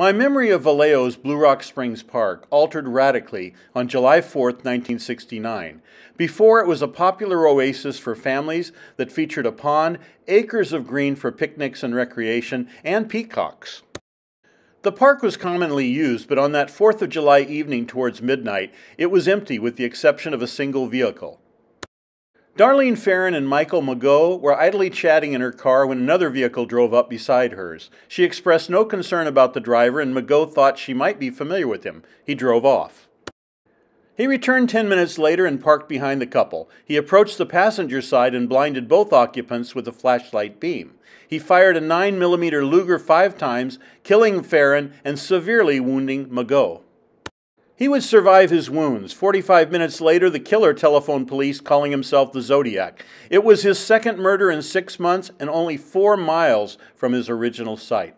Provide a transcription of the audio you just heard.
My memory of Vallejo's Blue Rock Springs Park altered radically on July 4, 1969. Before, it was a popular oasis for families that featured a pond, acres of green for picnics and recreation, and peacocks. The park was commonly used, but on that 4th of July evening towards midnight, it was empty with the exception of a single vehicle. Darlene Ferrin and Michael Mageau were idly chatting in her car when another vehicle drove up beside hers. She expressed no concern about the driver, and Mageau thought she might be familiar with him. He drove off. He returned ten minutes later and parked behind the couple. He approached the passenger side and blinded both occupants with a flashlight beam. He fired a 9mm Luger five times, killing Ferrin and severely wounding Mageau. He would survive his wounds. 45 minutes later, the killer telephoned police calling himself the Zodiac. It was his second murder in six months and only four miles from his original site.